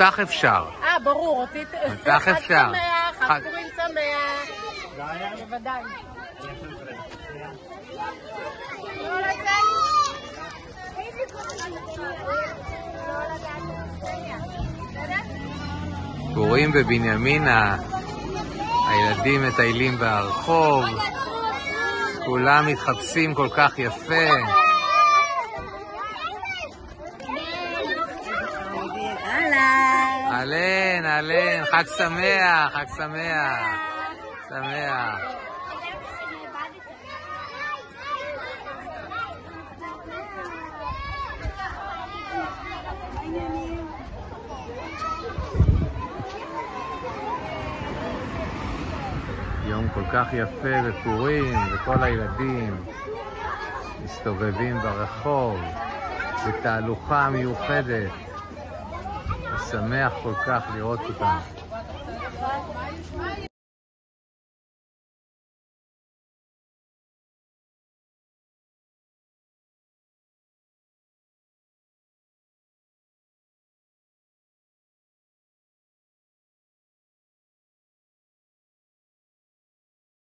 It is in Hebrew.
אותך אפשר. אה, ברור, אותי... אותך חג אפשר. שמח, חג- חג פורים שמח. בוודאי. פורים בבנימינה, הילדים מטיילים ברחוב, כולם מתחפשים כל כך יפה. אהלן, אהלן, חג שמח, חג שמח. שמח. יום כל כך יפה בפורים, וכל הילדים מסתובבים ברחוב בתהלוכה מיוחדת. שמח כל כך לראות אותם.